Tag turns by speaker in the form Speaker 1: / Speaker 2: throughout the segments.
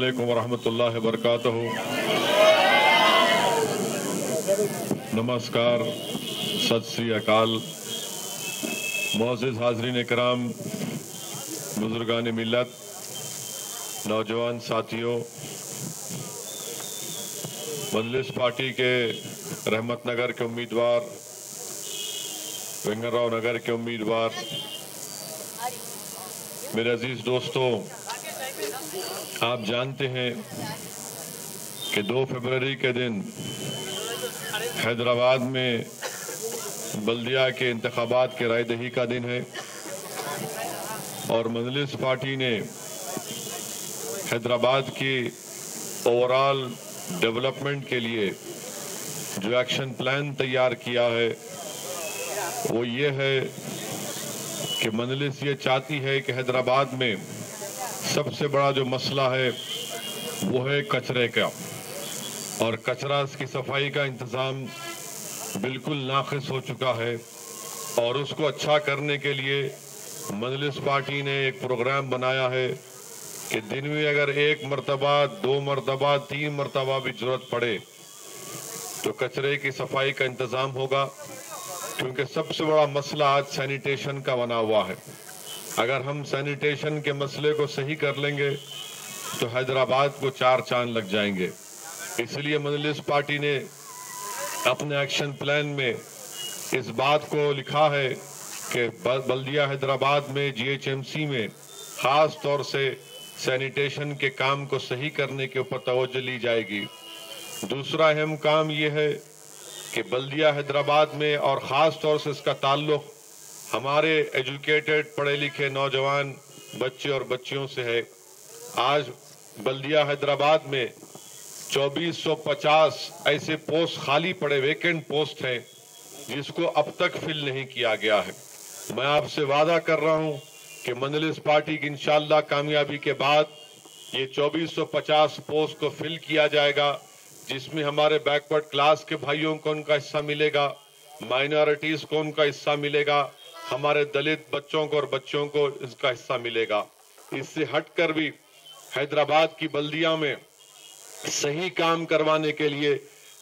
Speaker 1: वरहमतुल्लाहि वबरकातुहू। नमस्कार, सत श्री अकाल। मोज़ हाजरीन कराम बुजुर्गान मिलत नौजवान साथियों, मजलिस पार्टी के रहमत नगर के उम्मीदवार वेंगराव नगर के उम्मीदवार, मेरे अज़ीज़ दोस्तों आप जानते हैं कि 2 फरवरी के दिन हैदराबाद में बल्दिया के इंतबात के रायदही का दिन है और मजलिस पार्टी ने हैदराबाद की ओवरऑल डेवलपमेंट के लिए जो एक्शन प्लान तैयार किया है, वो ये है कि मजलिस ये चाहती है कि हैदराबाद में सबसे बड़ा जो मसला है, वो है कचरे का। और कचरा की सफ़ाई का इंतज़ाम बिल्कुल नाखिस हो चुका है। और उसको अच्छा करने के लिए मजलिस पार्टी ने एक प्रोग्राम बनाया है कि दिन में अगर एक मरतबा, दो मरतबा, तीन मरतबा भी ज़रूरत पड़े तो कचरे की सफ़ाई का इंतज़ाम होगा, क्योंकि सबसे बड़ा मसला आज सैनिटेशन का बना हुआ है। अगर हम सैनिटेशन के मसले को सही कर लेंगे तो हैदराबाद को चार चाँद लग जाएँगे। इसलिए मजलिस पार्टी ने अपने एक्शन प्लान में इस बात को लिखा है कि बल्दिया हैदराबाद में जीएचएमसी में ख़ास तौर से सैनिटेशन के काम को सही करने के ऊपर तवज्जो ली जाएगी। दूसरा अहम काम यह है कि बल्दिया हैदराबाद में और ख़ास तौर से इसका ताल्लुक हमारे एजुकेटेड पढ़े लिखे नौजवान बच्चे और बच्चियों से है। आज बल्दिया हैदराबाद में 2450 ऐसे पोस्ट, खाली पड़े वेकेंट पोस्ट हैं, जिसको अब तक फिल नहीं किया गया है। मैं आपसे वादा कर रहा हूँ कि मंजलिस पार्टी की इंशाला कामयाबी के बाद ये 2450 पोस्ट को फिल किया जाएगा, जिसमें हमारे बैकवर्ड क्लास के भाइयों को उनका हिस्सा मिलेगा माइनॉरिटीज को उनका हिस्सा मिलेगा हमारे दलित बच्चों को और बच्चों को इसका हिस्सा मिलेगा। इससे हटकर भी हैदराबाद की बल्दिया में सही काम करवाने के लिए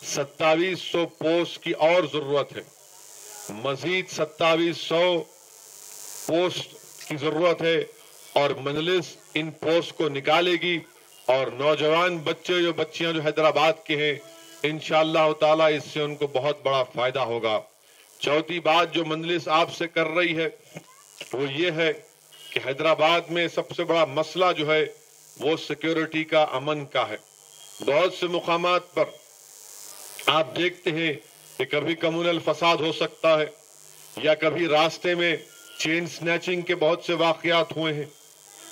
Speaker 1: सत्तावीस सौ पोस्ट की और ज़रूरत है। मजीद सत्तावीस सौ पोस्ट की ज़रूरत है और मजलिस इन पोस्ट को निकालेगी और नौजवान बच्चे जो बच्चियाँ जो हैदराबाद के हैं इनशाला इससे उनको बहुत बड़ा फ़ायदा होगा। चौथी बात जो मंजलिस आपसे कर रही है, वो ये है कि हैदराबाद में सबसे बड़ा मसला जो है, वो सिक्योरिटी का अमन का है। बहुत से मुकाम पर आप देखते हैं कि कभी कम्युनल फसाद हो सकता है, या कभी रास्ते में चेन स्नैचिंग के बहुत से वाकयात हुए हैं,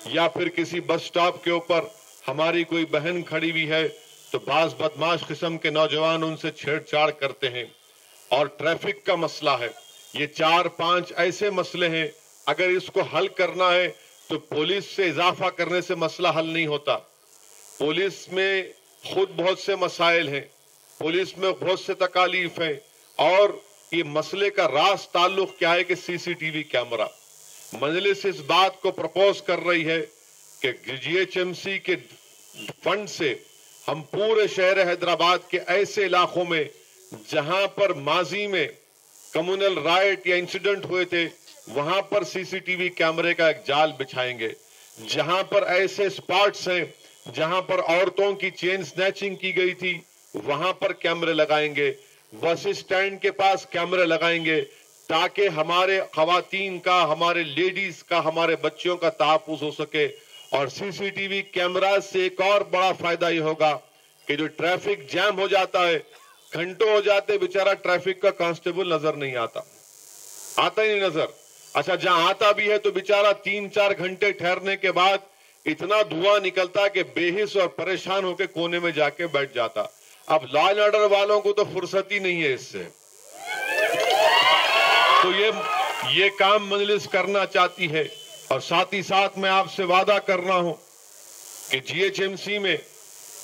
Speaker 1: या फिर किसी बस स्टॉप के ऊपर हमारी कोई बहन खड़ी हुई है तो बाज बदमाश किस्म के नौजवान उनसे छेड़छाड़ करते हैं। और ट्रैफ़िक का मसला है। ये चार पाँच ऐसे मसले हैं, अगर इसको हल करना है तो पुलिस से इजाफा करने से मसला हल नहीं होता। पुलिस में खुद बहुत से मसाइल हैं, पुलिस में बहुत से तकालीफ हैं, और ये मसले का रास ताल्लुक क्या है कि सीसीटीवी कैमरा? मजलिस इस बात को प्रपोज कर रही है कि जीएचएमसी के फंड से हम पूरे शहर हैदराबाद के ऐसे इलाकों में जहाँ पर माजी में कम्युनल राइट या इंसिडेंट हुए थे, वहाँ पर सीसीटीवी कैमरे का एक जाल बिछाएँगे। जहाँ पर ऐसे स्पॉट्स हैं, जहाँ पर औरतों की चेन स्नैचिंग की गई थी, वहाँ पर कैमरे लगाएँगे। बस स्टैंड के पास कैमरे लगाएँगे, ताकि हमारे खातन का, हमारे लेडीज़ का, हमारे बच्चों का तहफुज हो सके। और सीसीटीवी कैमरा से एक और बड़ा फ़ायदा ये होगा कि जो ट्रैफ़िक जैम हो जाता है घंटों हो जाते बेचारा ट्रैफ़िक का कांस्टेबल नज़र नहीं आता। आता ही नहीं नज़र। अच्छा जहाँ आता भी है तो बेचारा तीन चार घंटे ठहरने के बाद इतना धुआँ निकलता कि बेहिस और परेशान होकर कोने में जाके बैठ जाता। अब लॉ एंड ऑर्डर वालों को तो फुर्सत ही नहीं है इससे। तो ये ये काम मजलिस करना चाहती है। और साथ ही साथ मैं आपसे वादा कर रहा हूँ कि जीएचएमसी में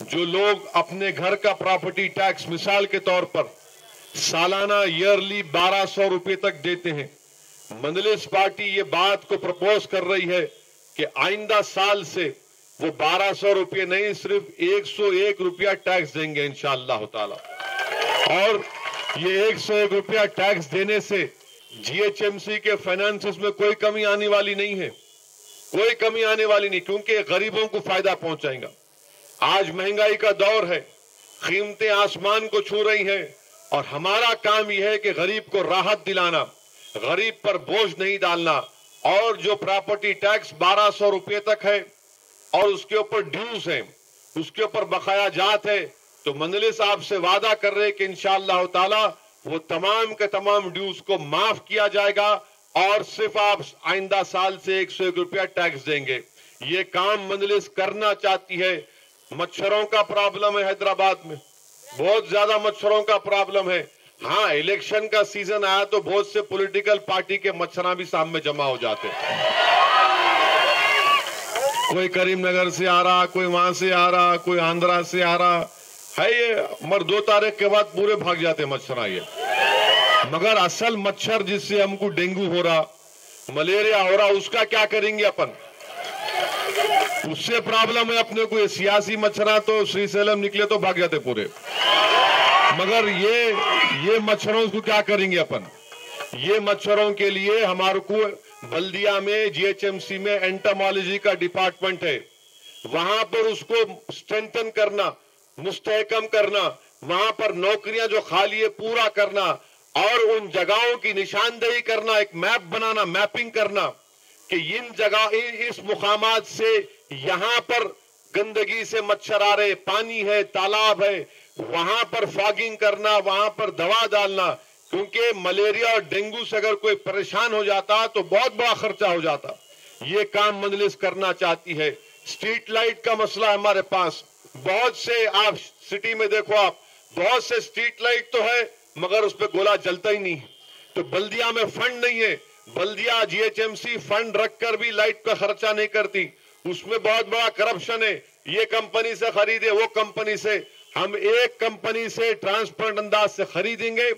Speaker 1: जो लोग अपने घर का प्रॉपर्टी टैक्स मिसाल के तौर पर सालाना ईयरली बारह सौ रुपए तक देते हैं। मंदलिस पार्टी ये बात को प्रपोज कर रही है कि आइंदा साल से वो बारह सौ रुपये नहीं, सिर्फ़ एक सौ एक रुपया टैक्स देंगे ताला। और ये एक सौ एक रुपया टैक्स देने से जीएचएमसी के फाइनेंसेस में कोई कमी आने वाली नहीं है। कोई कमी आने वाली नहीं, क्योंकि गरीबों को फ़ायदा पहुंचाएगा। आज महँगाई का दौर है। कीमतें आसमान को छू रही हैं और हमारा काम यह है कि गरीब को राहत दिलाना, गरीब पर बोझ नहीं डालना। और जो प्रॉपर्टी टैक्स बारह सौ रुपये तक है और उसके ऊपर ड्यूज है, उसके ऊपर बकाया जात है तो मंजलिस आपसे वादा कर रहे कि इंशाला ताला वो तमाम के तमाम ड्यूज को माफ़ किया जाएगा और सिर्फ़ आप आइंदा साल से एक सौ एक रुपया टैक्स देंगे। ये काम मंजलिस करना चाहती है मच्छरों का प्रॉब्लम है हैदराबाद में। बहुत ज़्यादा मच्छरों का प्रॉब्लम है। हाँ इलेक्शन का सीज़न आया तो बहुत से पॉलिटिकल पार्टी के मच्छरा भी सामने जमा हो जाते कोई करीमनगर से आ रहा, कोई वहाँ से आ रहा, कोई आंध्रा से आ रहा। है ये, मगर दो तारीख के बाद पूरे भाग जाते मच्छर ये मगर असल मच्छर जिससे हमको डेंगू हो रहा, मलेरिया हो रहा, उसका क्या करेंगे अपन? उससे प्रॉब्लम है अपने को सियासी मच्छरा तो श्रीशैलम निकले तो भाग जाते पूरे। मगर ये ये मच्छरों को क्या करेंगे अपन? ये मच्छरों के लिए हमारे को बल्दिया में जीएचएमसी में एंटामोलॉजी का डिपार्टमेंट है। वहाँ पर उसको स्ट्रेंथन करना मुस्तकम करना, वहाँ पर नौकरियाँ जो खाली है पूरा करना, और उन जगहों की निशानदेही करना, एक मैप बनाना मैपिंग करना, कि इन जगह इस मुकामात से यहाँ पर गंदगी से मच्छर आ रहे पानी है, तालाब है, वहाँ पर फॉगिंग करना, वहाँ पर दवा डालना, क्योंकि मलेरिया और डेंगू से अगर कोई परेशान हो जाता तो बहुत बड़ा खर्चा हो जाता। ये काम मंजलिस करना चाहती है। स्ट्रीट लाइट का मसला हमारे पास। बहुत से आप सिटी में देखो आप, बहुत से स्ट्रीट लाइट तो है, मगर उस पर गोला जलता ही नहीं। तो बल्दिया में फंड नहीं है। बल्दिया जीएचएमसी फंड रखकर भी लाइट का खर्चा नहीं करती। उसमें बहुत बड़ा करप्शन है। ये कंपनी से खरीदे, वो कंपनी से। हम एक कंपनी से ट्रांसपेरेंट अंदाज से खरीदेंगे।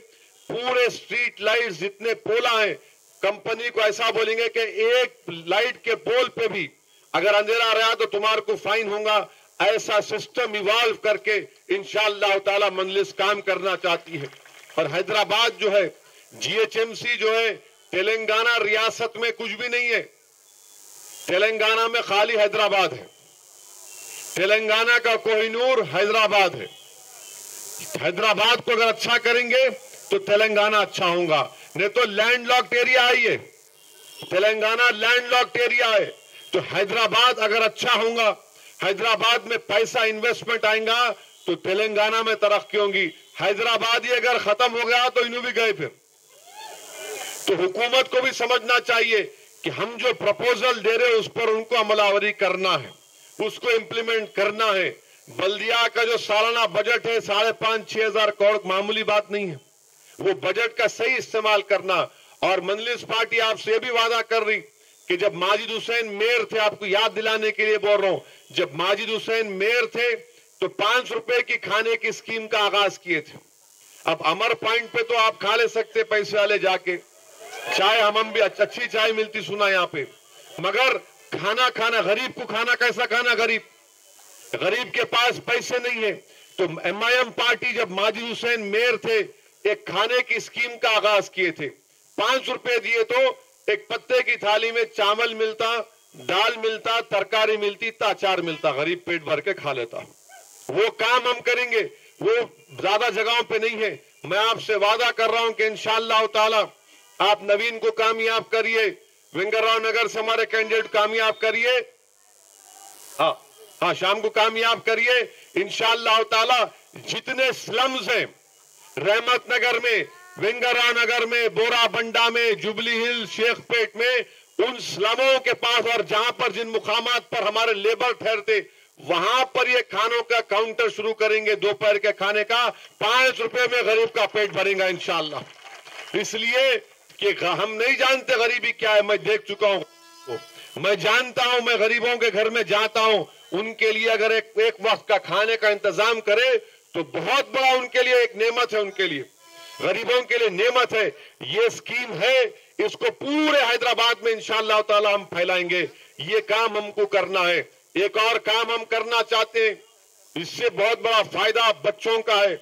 Speaker 1: पूरे स्ट्रीट लाइट जितने पोला है कंपनी को ऐसा बोलेंगे कि एक लाइट के पोल पे भी अगर अंधेरा रहा तो तुम्हारे को फाइन होगा। ऐसा सिस्टम इवॉल्व करके इंशाला ताला मंजलिस काम करना चाहती है। और हैदराबाद जो है जीएचएमसी जो है, तेलंगाना रियासत में कुछ भी नहीं है। तेलंगाना में खाली हैदराबाद है। तेलंगाना का कोहिनूर हैदराबाद है। हैदराबाद को अगर अच्छा करेंगे तो तेलंगाना अच्छा होगा। नहीं तो लैंडलॉक्ड एरिया ये। तेलंगाना लैंडलॉक्ड एरिया है। तो हैदराबाद अगर अच्छा होगा, हैदराबाद में पैसा इन्वेस्टमेंट आएगा तो तेलंगाना में तरक्की होगी। हैदराबाद ही अगर खत्म हो गया तो इन्हों भी गए फिर। तो हुकूमत को भी समझना चाहिए कि हम जो प्रपोजल दे रहे हैं, उस पर उनको अमलावरी करना है, उसको इम्प्लीमेंट करना है। बल्दिया का जो सालाना बजट है, साढ़े पाँच, छह हज़ार करोड़, मामूली बात नहीं है। वो बजट का सही इस्तेमाल करना। और मंजलिस पार्टी आपसे भी वादा कर रही कि जब माजिद हुसैन मेयर थे, आपको याद दिलाने के लिए बोल रहा हूँ, जब माजिद हुसैन मेयर थे तो पाँच रुपए की खाने की स्कीम का आगाज़ किए थे। अब अमर पॉइंट पे तो आप खा ले सकते पैसे वाले जाके। चाय हम भी अच्छी चाय मिलती, सुना यहाँ पे। मगर खाना खाना, गरीब को खाना कैसा खाना, गरीब? गरीब के पास पैसे नहीं है। तो एमआईएम पार्टी जब माजिद हुसैन मेयर थे, एक खाने की स्कीम का आगाज़ किए थे। पाँच रुपए दिए तो एक पत्ते की थाली में चावल मिलता, दाल मिलता, तरकारी मिलती, ताचार मिलता। गरीब पेट भर के खा लेता। वो काम हम करेंगे, वो ज़्यादा जगहों पे नहीं है। मैं आपसे वादा कर रहा हूँ कि इंशाला आप नवीन को कामयाब करिए। विंगरराव नगर से हमारे कैंडिडेट कामयाब करिए। हाँ हाँ शाम को कामयाब करिए। इंशाला ताला, जितने स्लम्स हैं, रहमत नगर में वेंगरा नगर में, बोरा बंडा में, जुबली हिल, शेखपेट में, उन स्लमों के पास और जहाँ पर जिन मुकाम पर हमारे लेबर ठहरते, वहाँ पर ये खानों का काउंटर शुरू करेंगे दोपहर के खाने का। पाँच रुपए में गरीब का पेट भरेगा इंशाला इसलिए कि हम नहीं जानते गरीबी क्या है मैं देख चुका हूँ। मैं जानता हूँ मैं गरीबों के घर में जाता हूँ। उनके लिए अगर एक, एक वक्त का खाने का इंतज़ाम करे तो बहुत बड़ा उनके लिए एक नेमत है उनके लिए। गरीबों के लिए नेमत है। ये स्कीम है इसको पूरे हैदराबाद में इंशाला ताला हम फैलाएँगे। ये काम हमको करना है। एक और काम हम करना चाहते हैं। इससे बहुत बड़ा फ़ायदा बच्चों का है।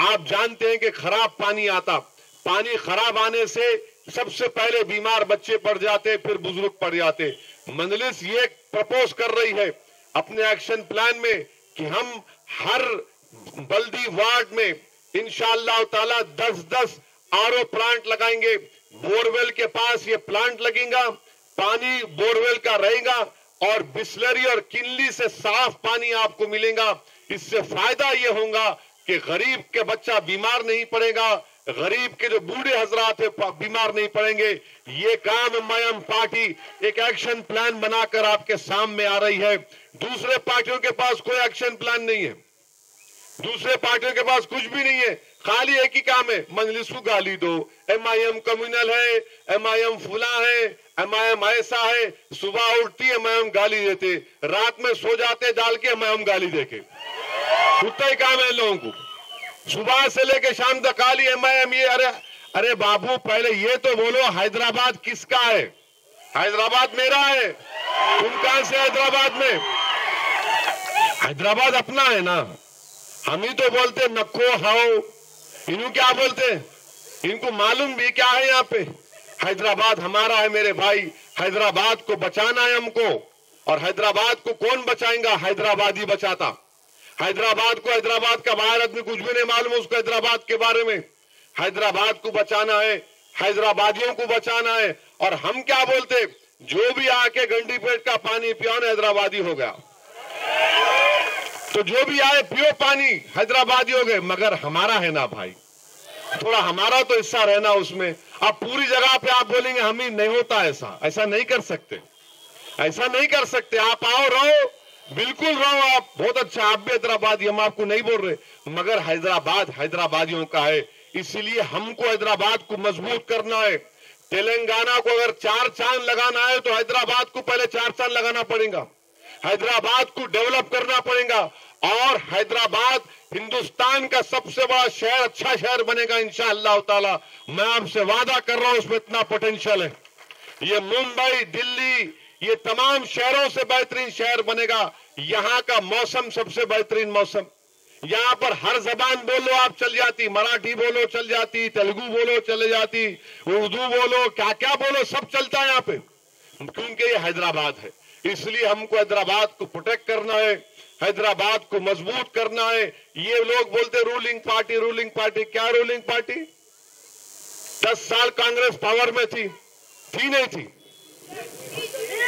Speaker 1: आप जानते हैं कि खराब पानी आता। पानी खराब आने से सबसे पहले बीमार बच्चे पड़ जाते, फिर बुज़ुर्ग पड़ जाते। मंजलिस ये प्रपोज कर रही है अपने एक्शन प्लान में कि हम हर बल्दी वार्ड में ताला दस दस आर प्लांट लगाएँगे। बोरवेल के पास ये प्लांट लगेगा, पानी बोरवेल का रहेगा और बिस्लरी और किनली से साफ़ पानी आपको मिलेगा। इससे फ़ायदा ये होगा कि गरीब के बच्चा बीमार नहीं पड़ेगा गरीब के जो बूढ़े हजरात है बीमार नहीं पड़ेंगे। ये काम मयम पार्टी एक एक्शन प्लान बनाकर आपके सामने आ रही है। दूसरे पार्टियों के पास कोई एक्शन प्लान नहीं है। दूसरे पार्टियों के पास कुछ भी नहीं है। खाली एक ही काम है, मंजलिस को गाली दो। एम आई एम कम्युनल है एम आई एम फुला है एम आई एम ऐसा है, सुबह उठती एम आई एम गाली देते। रात में सो जाते डाल के एम आई एम गाली देके। उतना ही काम है लोगों को। सुबह से लेके शाम तक काली एम आई एम ये, अरे अरे बाबू, पहले ये तो बोलो, हैदराबाद किसका है? हैदराबाद मेरा है। तुम कहाँ से हैदराबाद में? हैदराबाद अपना है ना। हम ही तो बोलते नखो, हाओ। इन्हों क्या बोलते इनको मालूम भी क्या है यहाँ पे? हैदराबाद हमारा है मेरे भाई। हैदराबाद को बचाना है हमको। और हैदराबाद को कौन बचाएगा? हैदराबाद ही बचाता। हैदराबाद को हैदराबाद का बाहर आदमी कुछ भी नहीं मालूम, उसको हैदराबाद के बारे में। हैदराबाद को बचाना है, हैदराबादियों को बचाना है। और हम क्या बोलते, जो भी आके गंडी पेट का पानी पियो ना, हैदराबादी हो गया। तो जो भी आए, पियो पानी, हैदराबादी हो गए। मगर हमारा है ना भाई। थोड़ा हमारा तो हिस्सा रहना उसमें। अब पूरी जगह पे आप बोलेंगे हम ही नहीं होता ऐसा। ऐसा नहीं कर सकते। ऐसा नहीं कर सकते। आप आओ, रहो। बिल्कुल रहो आप। बहुत अच्छा आप भी हैदराबादी, हम आपको नहीं बोल रहे। मगर हैदराबाद हैदराबादियों का है। इसलिए हमको हैदराबाद को मज़बूत करना है। तेलंगाना को अगर चार चाँद लगाना है तो हैदराबाद को पहले चार चाँद लगाना पड़ेगा। हैदराबाद को डेवलप करना पड़ेगा। और हैदराबाद हिंदुस्तान का सबसे बड़ा शहर अच्छा शहर बनेगा, इंशाअल्लाह ताला। मैं आपसे वादा कर रहा हूँ, उसमें इतना पोटेंशियल है। ये मुंबई, दिल्ली ये तमाम शहरों से बेहतरीन शहर बनेगा। यहाँ का मौसम सबसे बेहतरीन मौसम। यहाँ पर हर जबान बोलो आप चल जाती, मराठी बोलो चल जाती, तेलुगु बोलो चले जाती, उर्दू बोलो क्या क्या बोलो, सब चलता है यहाँ पे। क्योंकि ये हैदराबाद है। इसलिए हमको हैदराबाद को प्रोटेक्ट करना है, हैदराबाद को मज़बूत करना है। ये लोग बोलते रूलिंग पार्टी रूलिंग पार्टी क्या रूलिंग पार्टी दस साल कांग्रेस पावर में थी थी नहीं थी।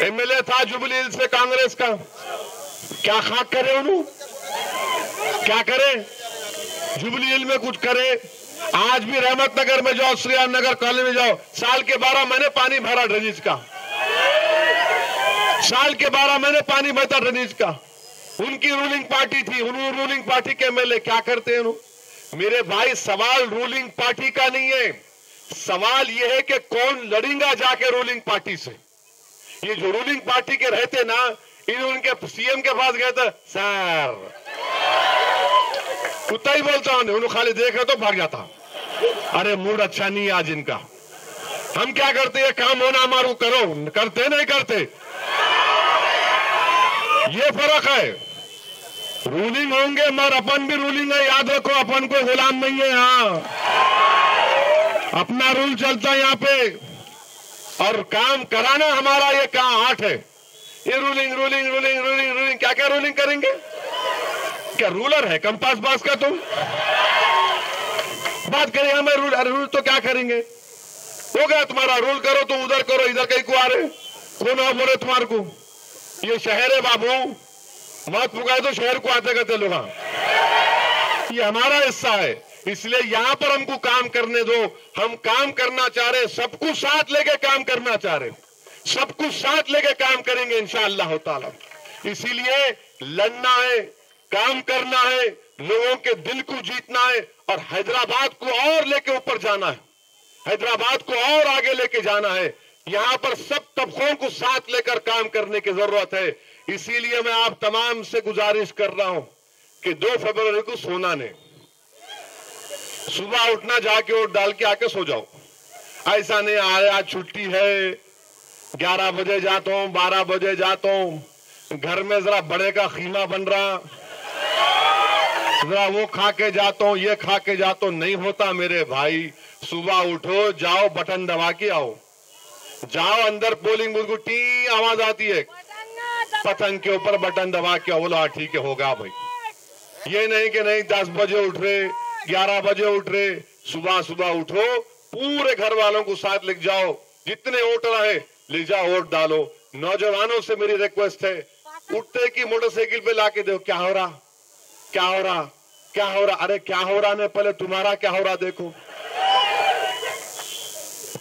Speaker 1: एमएलए था जुबली से कांग्रेस का। क्या खाक करे उन्होंने क्या करे? जुबली हिल में कुछ करे। आज भी रहमत नगर में जाओ श्री नगर कॉलेज में जाओ। साल के बारह महीने पानी भरा ड्रेनेज का। साल के बारह महीने पानी भरता ड्रेनेज का। उनकी रूलिंग पार्टी थी उन्होंने रूलिंग पार्टी के एमएलए क्या करते हैं मेरे भाई, सवाल रूलिंग पार्टी का नहीं है। सवाल यह है कि कौन लड़ेगा जाके रूलिंग पार्टी से? ये जो रूलिंग पार्टी के रहते ना इन उनके सीएम के पास गए थे, सर। कुत्ता ही बोलता हूँ उन्होंने खाली देख रहे तो भाग जाता। अरे, मूड अच्छा नहीं है आज इनका। हम क्या करते हैं? काम होना हमारू करो। करते नहीं करते। ये फ़र्क है। रूलिंग होंगे, मगर अपन भी रूलिंग है। याद रखो, अपन को गुलाम नहीं है यहाँ। अपना रूल चलता है यहाँ पे। और काम कराना हमारा ये काम आठ है। ये ruling ruling ruling ruling ruling क्या क्या रूलिंग करेंगे? क्या रूलर है? कंपास बास का तुम? बात करें हमें रूल रूल तो क्या करेंगे? हो गया तुम्हारा रूल करो तुम उधर करो, इधर कहीं को आ रहे कौन आ बोले तुम्हारे को। ये शहर है बाबू। मत पुकाए तो शहर को आते करते लोग ये हमारा हिस्सा है। इसलिए यहाँ पर हमको काम करने दो। हम काम करना चाह रहे सबको साथ लेके काम करना चाह रहे सबको साथ लेके काम करेंगे, इंशाअल्लाह ताला। इसीलिए लड़ना है, काम करना है, लोगों के दिल को जीतना है और हैदराबाद को और लेके ऊपर जाना है। हैदराबाद को और आगे लेके जाना है। यहाँ पर सब तबकों को साथ लेकर काम करने की ज़रूरत है। इसीलिए मैं आप तमाम से गुजारिश कर रहा हूँ कि दो फरवरी को सोना ने सुबह उठना, जाके वोट डाल के आके सो जाओ। ऐसा नहीं आ आज छुट्टी है। ग्यारह बजे जाता हूँ, बारह बजे जाता हूँ। घर में जरा बड़े का खीमा बन रहा। जरा वो खा के जाता हूँ, ये खा के जाता हूँ। नहीं होता मेरे भाई। सुबह उठो, जाओ, बटन दबा के आओ। जाओ अंदर, पोलिंग बूथ को, टी, आवाज़ आती है। पतंग के ऊपर बटन दबा के आओ। बोलो हाँ ठीक है, होगा भाई। ये नहीं कि नहीं, दस बजे उठ रहे। ग्यारह बजे उठ रहे, सुबह सुबह उठो, पूरे घर वालों को साथ लेके जाओ, जितने वोटर है ले जाओ वोट डालो। नौजवानों से मेरी रिक्वेस्ट है, उठते की मोटरसाइकिल पे लाके दो क्या हो रहा, क्या हो रहा, क्या हो रहा, अरे क्या हो रहा ने पहले तुम्हारा क्या हो रहा, देखो।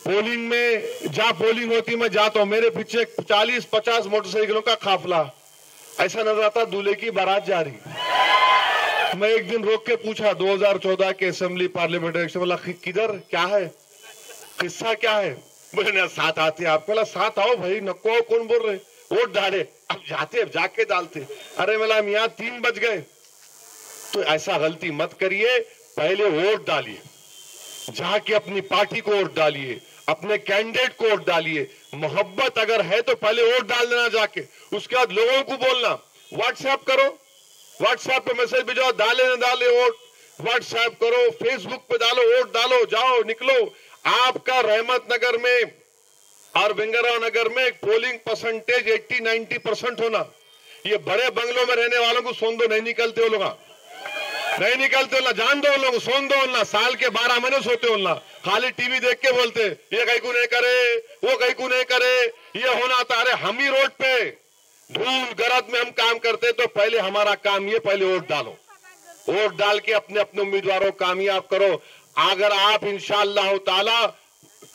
Speaker 1: पोलिंग में, जहाँ पोलिंग होती, मैं जाता हूँ, मेरे पीछे 40-50 मोटरसाइकिलों का काफला ऐसा नज़र आता, दूल्हे की बारात जा रही। मैं एक दिन रोक के पूछा 2014 के असेंबली पार्लियामेंट इलेक्शन बोला किधर, क्या है? किस्सा क्या है? बोले साथ आते आपको बोला साथ आओ भाई नको कौन बोल रहे वोट डाले, अब जाते, अब जाके डालते। अरे बोला मियाँ तीन बज गए। तो ऐसा गलती मत करिए, पहले वोट डालिए। जाके अपनी पार्टी को वोट डालिए, अपने कैंडिडेट को वोट डालिए। मोहब्बत अगर है तो पहले वोट डाल देना जाके, उसके बाद लोगों को बोलना। व्हाट्सएप करो व्हाट्सएप पे मैसेज भेजो, डाले न डाले वोट। व्हाट्सएप करो फेसबुक पे डालो, वोट डालो, जाओ, निकलो। आपका रहमत नगर में और बेंगराव नगर में पोलिंग परसेंटेज 80 90 परसेंट होना। ये बड़े बंगलों में रहने वालों को सोन दो नहीं निकलते हो लोग। नहीं निकलते ना जान दो लोग सोन दो ना साल के बारह महीने सोते हो खाली टीवी देख के बोलते, ये कहीं को नहीं करे, वो कहीं को नहीं करे, ये होना था। अरे हम ही रोड पे। धूल गरद में हम काम करते तो पहले हमारा काम ये, पहले वोट डालो। वोट डाल के अपने अपने उम्मीदवारों को कामयाब करो। अगर आप इंशाला ताला,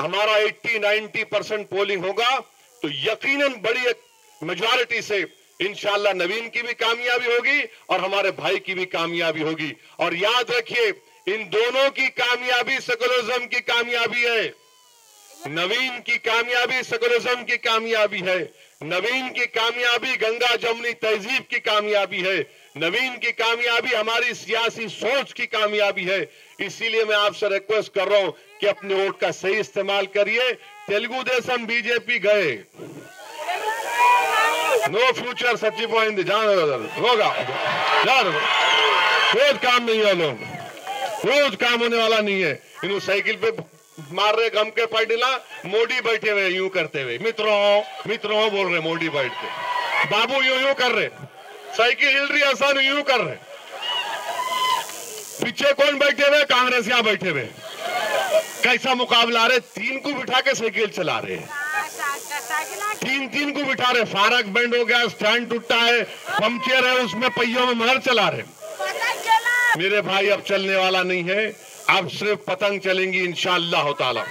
Speaker 1: हमारा 80 90 परसेंट पोलिंग होगा तो यकीनन बड़ी मेजोरिटी से इंशाला नवीन की भी कामयाबी होगी और हमारे भाई की भी कामयाबी होगी। और याद रखिए, इन दोनों की कामयाबी सेकुलरिज्म की कामयाबी है। नवीन की कामयाबी सेकुलरिज्म की कामयाबी है। नवीन की कामयाबी गंगा जमुनी तहजीब की कामयाबी है। नवीन की कामयाबी हमारी सियासी सोच की कामयाबी है। इसीलिए मैं आपसे रिक्वेस्ट कर रहा हूँ कि अपने वोट का सही इस्तेमाल करिए। तेलुगु देशम बीजेपी गए। नो फ्यूचर सच्ची पॉइंट जान होगा जान रोज काम नहीं है लोग। रोज काम होने वाला नहीं है। इन साइकिल पे मार रहे गम के पाटिला मोदी बैठे हुए, यूँ करते हुए। मित्रों मित्रों बोल रहे मोदी बैठ के। बाबू यूँ यूँ कर रहे। साइकिल हिल रही आसान यूँ कर रहे। पीछे कौन बैठे हुए? कांग्रेस यहाँ बैठे हुए। कैसा मुकाबला? रहे तीन को बिठा के साइकिल चला रहे। तीन तीन को बिठा रहे। फारक बैंड हो गया, स्टैंड टूटा है पंक्चर है, उसमें पहियों में मगर चला रहे। मेरे भाई अब चलने वाला नहीं है। अब सिर्फ़ पतंग चलेंगी इंशाला ताला।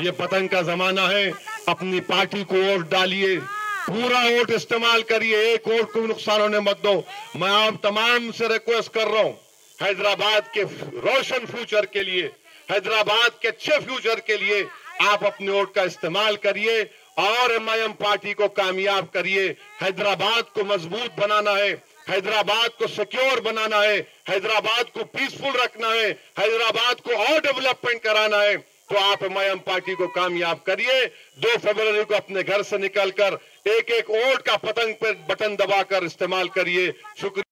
Speaker 1: ये पतंग का जमाना है। अपनी पार्टी को वोट डालिए। पूरा वोट इस्तेमाल करिए। एक वोट को नुकसान होने मत दो। मैं आप तमाम से रिक्वेस्ट कर रहा हूँ, हैदराबाद के रोशन फ्यूचर के लिए, हैदराबाद के अच्छे फ्यूचर के लिए आप अपने वोट का इस्तेमाल करिए और एम पार्टी को कामयाब करिए। हैदराबाद को मज़बूत बनाना है। हैदराबाद को सिक्योर बनाना है, हैदराबाद को पीसफुल रखना है, हैदराबाद को और डेवलपमेंट कराना है तो आप एम पार्टी को कामयाब करिए। दो फरवरी को अपने घर से निकलकर एक एक वोट का पतंग पर बटन दबाकर इस्तेमाल करिए। शुक्रिया।